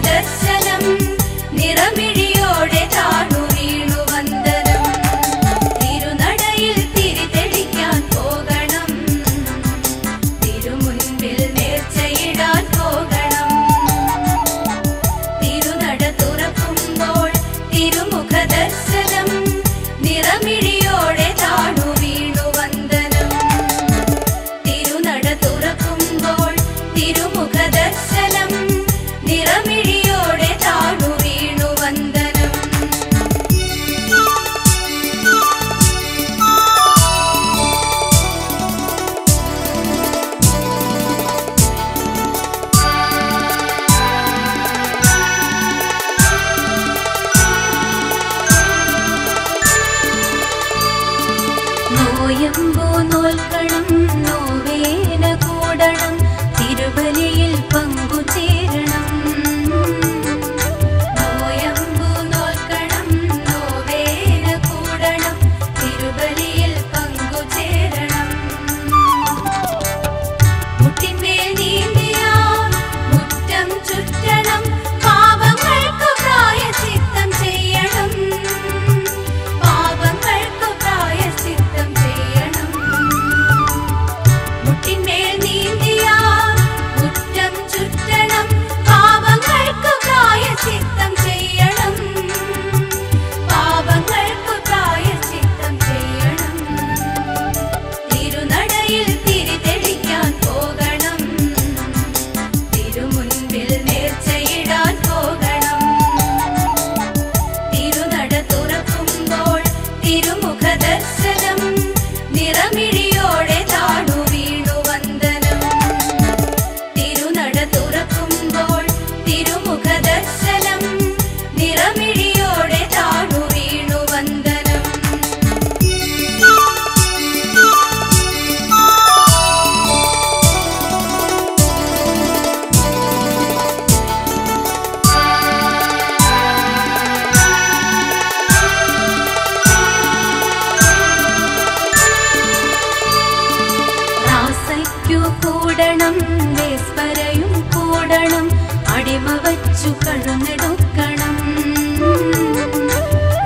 ദർശനം നിറമിഴ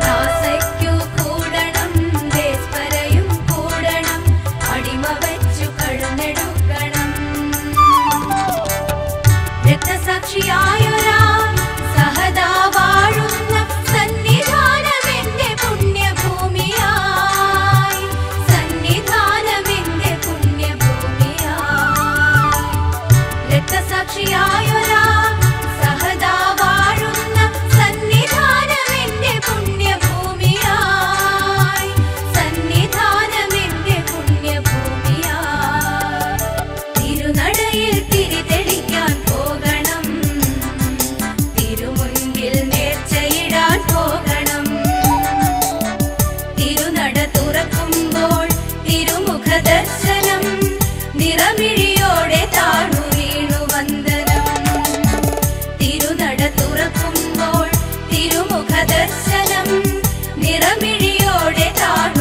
റാസയ്ക്കു കൂടണം കൂടണം അടിമ രക്തസാക്ഷിയായൊരാ മിഴിയോടെ താണു